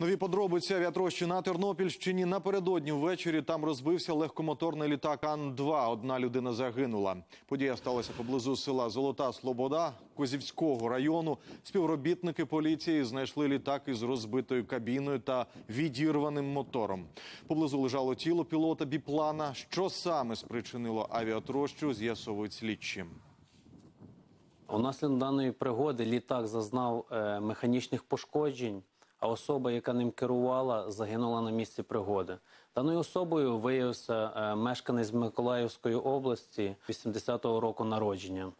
Нові подробиці авіатрощі на Тернопільщині. Напередодні ввечері там розбився легкомоторний літак Ан-2. Одна людина загинула. Подія сталася поблизу села Золота Слобода Козівського району. Співробітники поліції знайшли літак із розбитою кабіною та відірваним мотором. Поблизу лежало тіло пілота біплана. Що саме спричинило авіатрощу, з'ясовують слідчі. Унаслідок даної пригоди літак зазнав е, механічних пошкоджень, а особа, яка ним керувала, загинула на місці пригоди. Даною особою виявився е, мешканець Миколаївської області 80-го року народження.